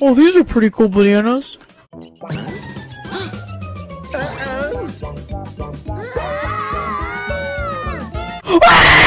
Oh, these are pretty cool bananas. Uh-oh. Ah!